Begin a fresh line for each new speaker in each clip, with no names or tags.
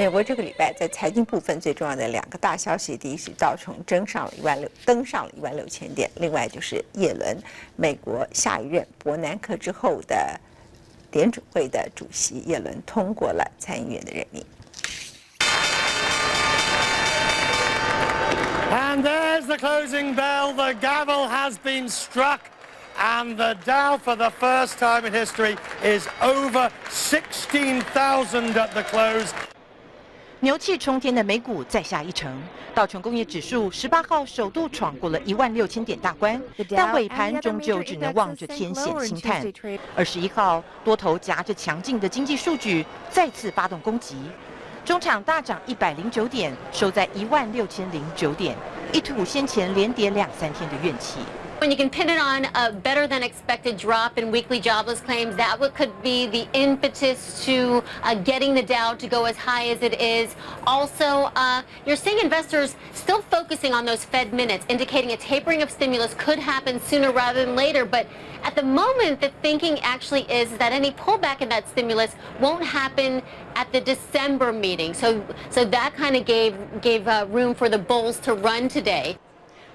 美国这个礼拜在财经部分最重要的两个大消息，第一是道琼登上了一万六，登上了一万六千点；另外就是耶伦，美国下一任伯南克之后的联准会的主席耶伦通过了参议院的任命。
And there's the closing bell. The gavel has been struck. And the Dow, for the first time in history, is over 16,000 at the close.
牛气冲天的美股再下一城，道琼工业指数十八号首度闯过了一万六千点大关，但尾盘终究只能望着天线轻叹。二十一号多头夹着强劲的经济数据，再次发动攻击，中场大涨一百零九点，收在一万六千零九点，一吐先前连跌两三天的怨气。
When you can pin it on a better than expected drop in weekly jobless claims, that could be the impetus to uh, getting the Dow to go as high as it is. Also, uh, you're seeing investors still focusing on those Fed minutes, indicating a tapering of stimulus could happen sooner rather than later. But at the moment, the thinking actually is that any pullback in that stimulus won't happen at the December meeting. So, so that kind of gave gave uh, room for the bulls to run today.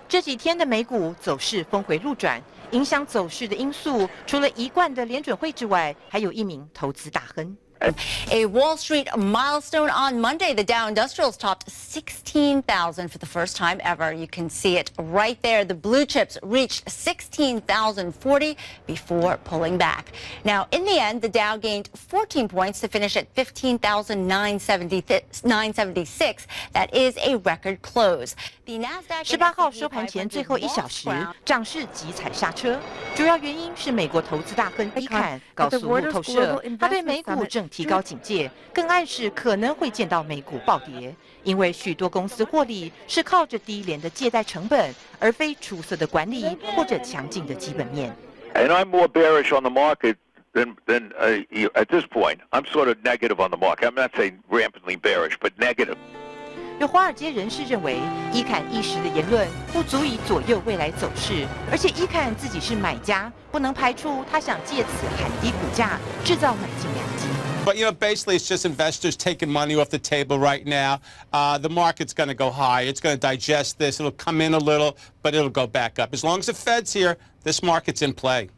这几天的美股走势峰回路转，影响走势的因素除了一贯的联准会之外，还有一名投资大亨。
A Wall Street milestone on Monday. The Dow Industrials topped 16,000 for the first time ever. You can see it right there. The blue chips reached 16,040 before pulling back. Now, in the end, the Dow gained 14 points to finish at 15,976. That is a record close. The Nasdaq
十八号收盘前最后一小时，涨势急踩刹车，主要原因是美国投资大亨伊坎告诉路透社，他对美股正 提高警戒，更暗示可能会见到美股暴跌，因为许多公司获利是靠着低廉的借贷成本，而非出色的管理或者强劲的基本面。
And I'm more bearish on the market than than at this point. I'm sort of negative on the market. I'm not saying rampantly bearish, but negative.
有华尔街人士认为，伊坎一时的言论不足以左右未来走势，而且伊坎自己是买家，不能排除他想借此喊低股价，制造买进良机。
But, you know, basically it's just investors taking money off the table right now. Uh, the market's going to go high. It's going to digest this. It'll come in a little, but it'll go back up. As long as the Fed's here, this market's in play.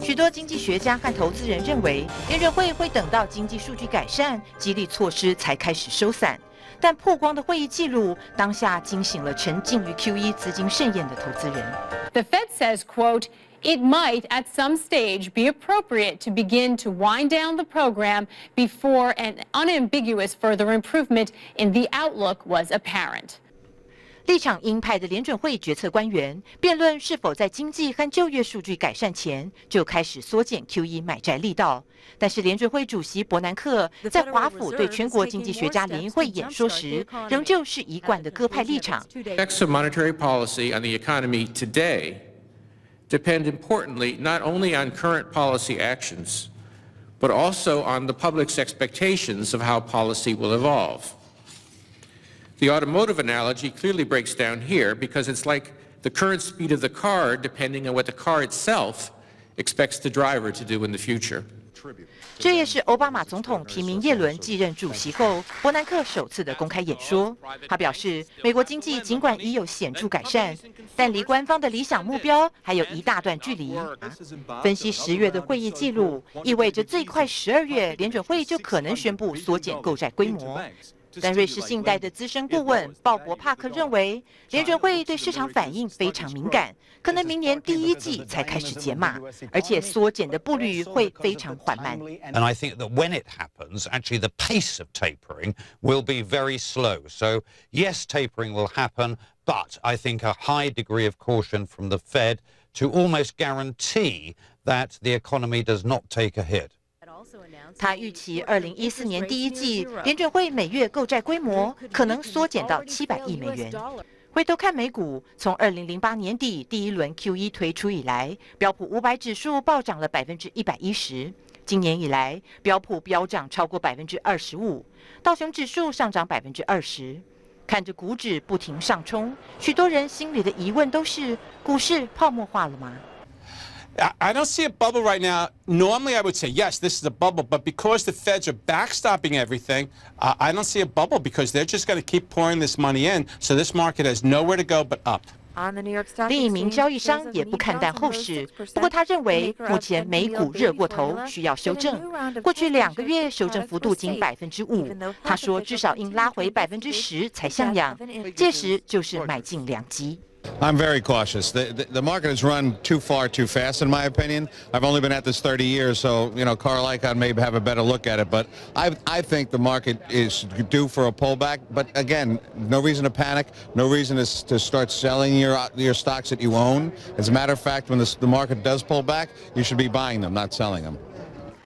许多经济学家和投资人认为，联准会会等到经济数据改善、激励措施才开始收散。 但曝光的会议记录当下惊醒了沉浸于 QE 资金盛宴的投资人。
The Fed says, quote, it might at some stage be appropriate to begin to wind down the program before an unambiguous further improvement in the outlook was apparent.
立场鹰派的联准会决策官员辩论是否在经济和就业数据改善前就开始缩减 QE 买债力道。但是联准会主席伯南克在华府对全国经济学家联谊会演说时，仍旧是一贯的鸽派立场。
Effects of monetary policy on the economy today depend importantly not only on current policy actions, but also on the public's expectations of how policy will evolve. The automotive analogy clearly breaks down here because it's like the current speed of the car depending on what the car itself expects the driver to do in the future.
这也是奥巴马总统提名耶伦继任主席后，伯南克首次的公开演说。他表示，美国经济尽管已有显著改善，但离官方的理想目标还有一大段距离。分析十月的会议记录，意味着最快十二月联准会就可能宣布缩减购债规模。但瑞士信贷的资深顾问鲍勃·帕克认为，联准会对市场反应非常敏感，可能明年第一季才开始减码，而且缩减的步率会非常缓慢。
And I think that when it happens, actually the pace of tapering will be very slow. So yes, tapering will happen, but I think a high degree of caution from the Fed to almost guarantee that the economy does not take a hit.
他预期二零一四年第一季联准会每月购债规模可能缩减到七百亿美元。回头看美股，从二零零八年底第一轮 QE 推出以来，标普五百指数暴涨了百分之一百一十。今年以来，标普飙涨超过百分之二十五，道琼指数上涨百分之二十。看着股指不停上冲，许多人心里的疑问都是：股市泡沫化了吗？
I- I don't see a bubble right now. Normally, I would say, yes, this is a bubble, but because the feds are backstopping everything, uh, I don't see a bubble because they're just going to keep pouring this money in. So this market has nowhere to go but up.
另一名交易商也不看淡后市，不过他认为目前美股热过头，需要修正。过去两个月修正幅度仅百分之五，他说至少应拉回百分之十才像样，届时就是买进良机。
I'm very cautious. The, the, the market has run too far too fast, in my opinion. I've only been at this 30 years, so, you know, Carl Icahn may have a better look at it. But I, I think the market is due for a pullback. But again, no reason to panic, no reason to, to start selling your, your stocks that you own. As a matter of fact, when this, the market does pull back, you should be buying them, not selling them.